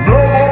No more.